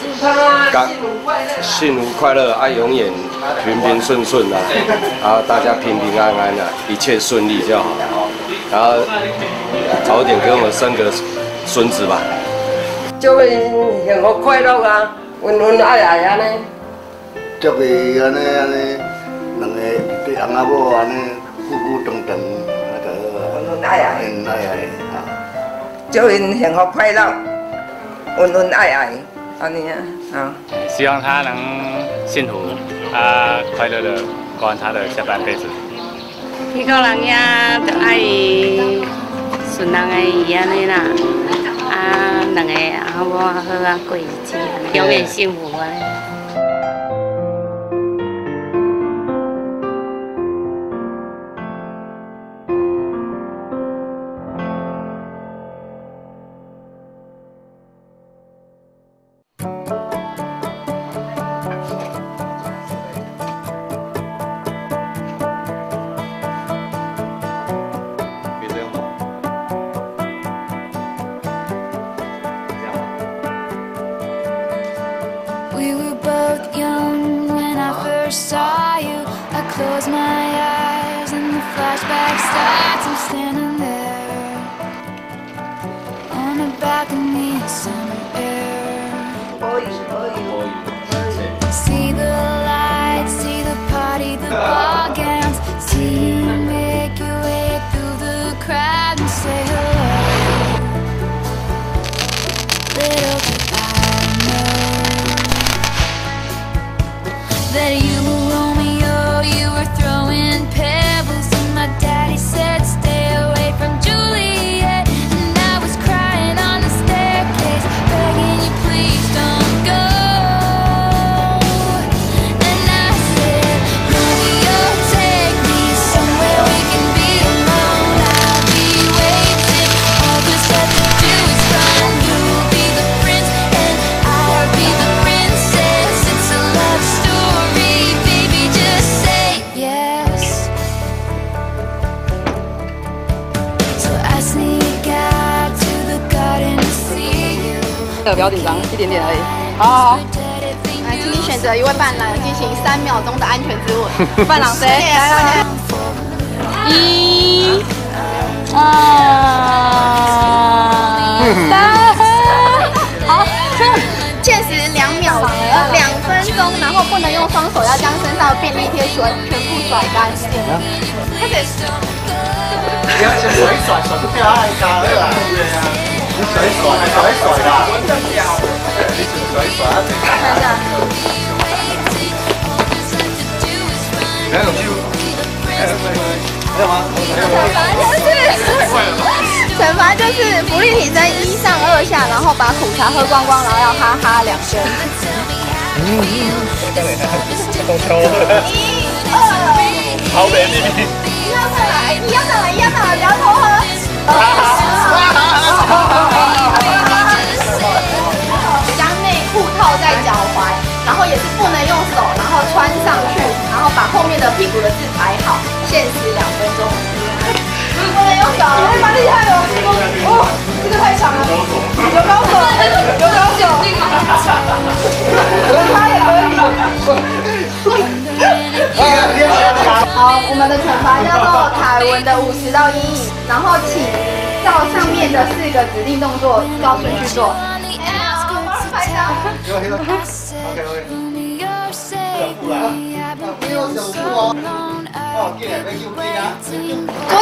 祝他幸福快乐，幸福快乐啊，永远平平顺顺啊，然后大家平平安安的，一切顺利就好。然后早点给我们生个孙子吧。祝你幸福快乐啊，恩恩爱爱安尼。祝你安尼安尼，两个对翁仔某安尼久久长长，那个恩恩爱爱，恩爱爱啊。祝因幸福快乐，恩恩爱爱。安尼啊，啊！希望他能幸福啊，快乐的过完他的下半辈子。一个人呀，就爱顺人的伊安尼啦，啊，两个阿婆好啊过日子，永远幸福啊 first saw you, I closed my eyes and the flashback started. 紧张，一点点而已。好好好，来，请你选择一位伴郎进行三秒钟的安全之吻。伴郎谁？一、二、三，好，限时两秒，两分钟，然后不能用双手，要将身上的便利贴全全部甩干净。开始。你要先甩甩，甩不掉太干了。对呀。你甩甩，甩甩啦！你甩甩！看一下。还有吗？还有吗？惩罚就是，惩罚就是浮力挺身一上二下，然后把苦茶喝光光，然后要哈哈两声。嗯嗯。一、二。好美丽。你要上来，你要上来，一样上来，摇头喝。哈哈哈。将屁股的字排好，限时两分钟。不能用手，哎，蛮厉害的，哦，这个太强了，有高手，有高手，他也可以。好，我们的惩罚叫做凯文的五十道阴影，然后请。照上面的四个指定动作照顺序做。桌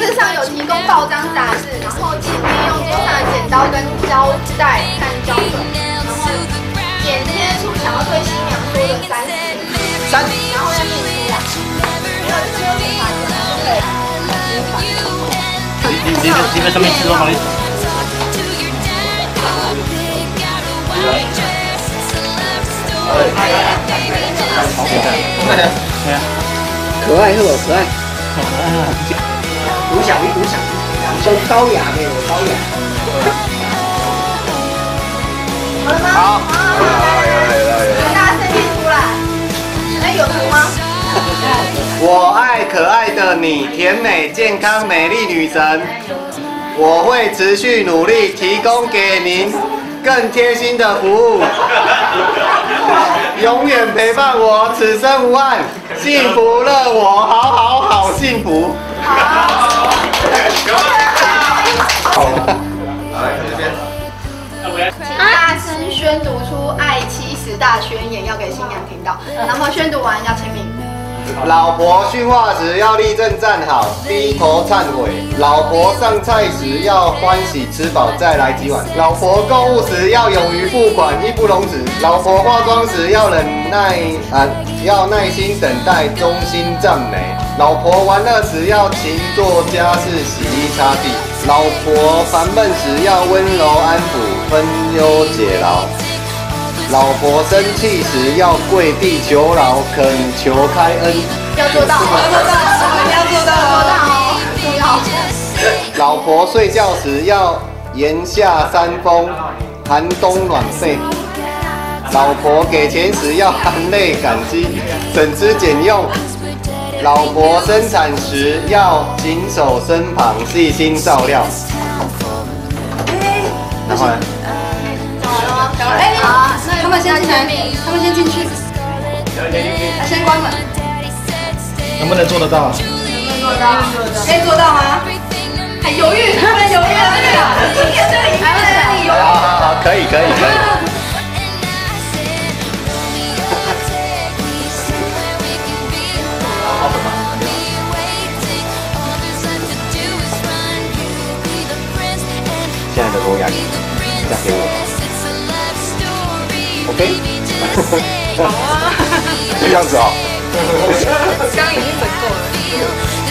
子上有提供报章杂志，然后请利用桌上的剪刀跟胶带和胶水，然后剪贴出想要对新娘说的三十，三，然后要念出来。没有这个惩罚对。你你你在上面吃多少？可爱是不？可爱。独享一独享，都高雅的，高雅。好了吗？好。好了，有了，有了，有了。大家声音出来。哎，有图吗？我爱可爱的你，甜美、健康、美丽女神。我会持续努力，提供给您更贴心的服务。永远陪伴我，此生无憾，幸福乐我，好好好幸福。好，来这边。请大声宣读出爱妻十大宣言，要给新娘听到，然后宣读完要签名。老婆训话时要立正站好，低头忏悔；老婆上菜时要欢喜吃饱再来几碗；老婆购物时要勇于付款，义不容辞；老婆化妆时要忍耐啊，要耐心等待，衷心赞美；老婆玩乐时要勤做家事，洗衣擦地；老婆烦闷时要温柔安抚，分忧解劳。老婆生气时要跪地求饶，恳求开恩。要做到，要做到，要做到，做到哦，重要。老婆睡觉时要檐下三风，寒冬暖被。老婆给钱时要含泪感激，省吃俭用。老婆生产时要谨守身旁，细心照料。然后呢？哎，好，那他们先进来，他们先进去，先关门。能不能做得到？能不能做到？可以做到吗？还犹豫，他们犹豫了，今天这里还在犹豫。好好好，可以可以可以。现在的罗雅妮，嫁给我。OK，好啊，这样子啊。刚已经等够了。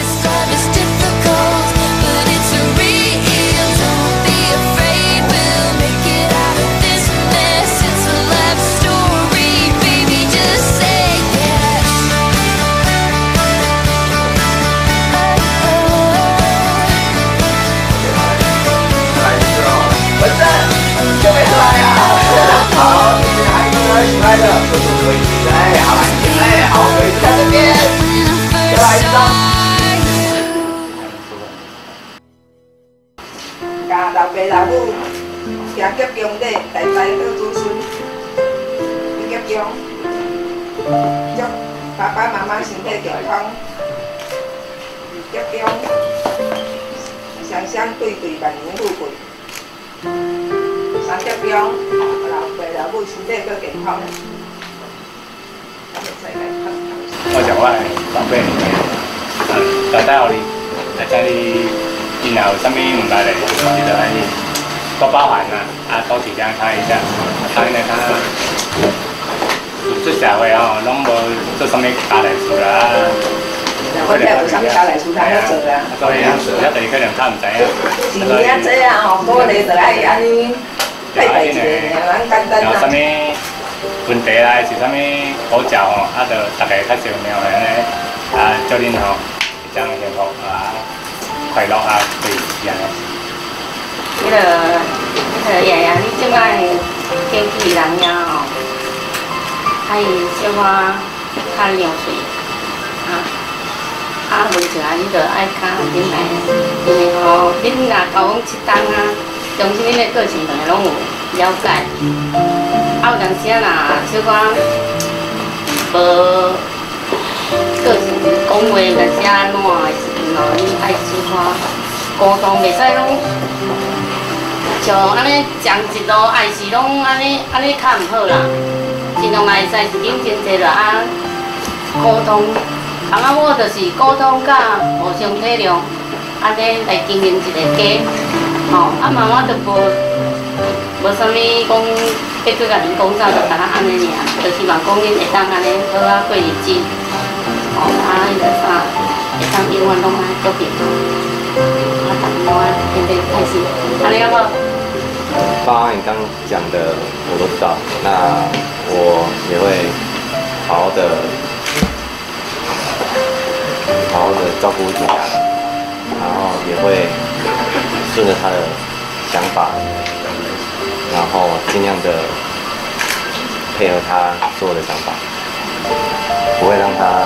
祝爸爸妈妈身体健康。吉祥，双双对对，万年富贵。三吉祥，老爸老母身体搁健康。我想我的宝贝，交代互你，啊，请你以后有啥物问题咧，你就安尼多包涵啊，啊，多时间看一下，看咧看，出社会吼，拢无做啥物家内事啦。我这有啥物家内事通好做啦？所以啊，一定可能较毋知影。是明仔载啊，吼，个个就爱安尼配备一个，蛮简单有啥物啦。问题啦，是啥物好食吼，啊，就大家较少聊安尼，啊，祝恁吼会将幸福啊，快乐啊，对，是安尼。迄个，迄个爷爷，你即摆天气冷呀吼，啊伊小可较凉水，啊，啊闻起来你着爱较忍耐，因为吼，恁若交往七冬啊，从恁的个性大家拢有了解，啊有当时啊若小可无个性讲话，若是安怎的时阵吼，你爱小可沟通，袂使拢。像安尼讲一路爱是拢安尼安尼较毋好啦，尽量来使是顶真济啦啊沟通，啊啊我就是沟通甲互相体谅，安尼来经营一个家，吼啊妈妈就无无啥物讲要去甲恁讲啥，就甲咱安尼尔，就希望讲恁会当安尼好啊过日子，吼啊迄个啥会当永远拢安尼做平安，啊大家天天开心，安尼好无？爸，你刚讲的我都知道，那我也会好好的、好好的照顾你，然后也会顺着他的想法，然后尽量的配合他所有的想法，不会让他，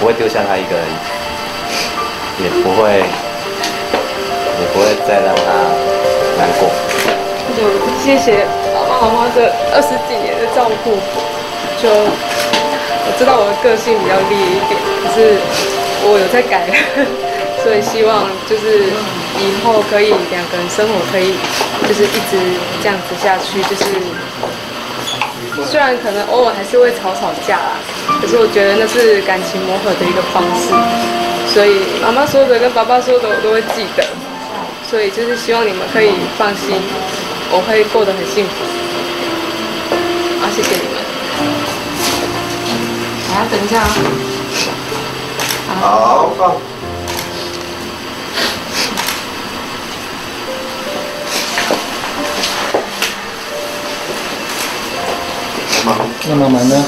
不会丢下他一个人，也不会，也不会再让他难过。就谢谢。妈妈的二十几年的照顾，就我知道我的个性比较烈一点，可是我有在改，所以希望就是以后可以两个人生活可以就是一直这样子下去，就是虽然可能偶尔还是会吵吵架啦，可是我觉得那是感情磨合的一个方式，所以妈妈说的跟爸爸说的我都会记得，所以就是希望你们可以放心，我会过得很幸福。啊，谢谢你们。还要等一下啊。好，放。那妈妈呢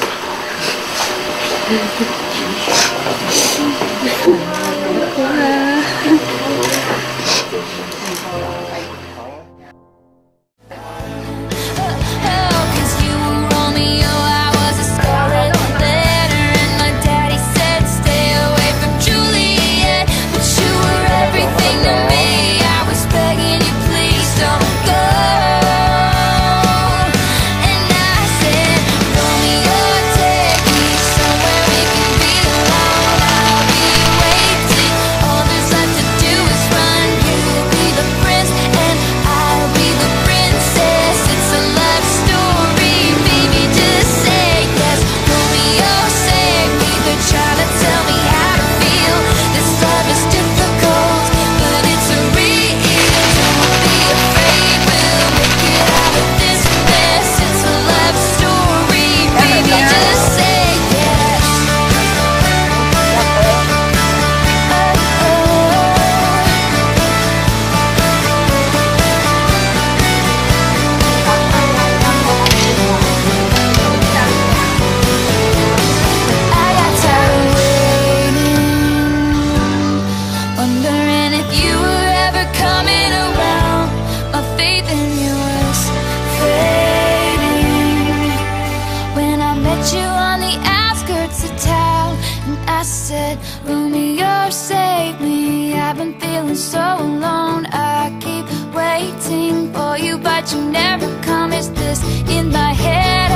you never come. Is this in my head?